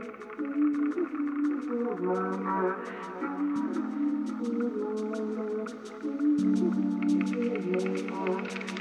Thank you.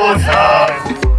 Time.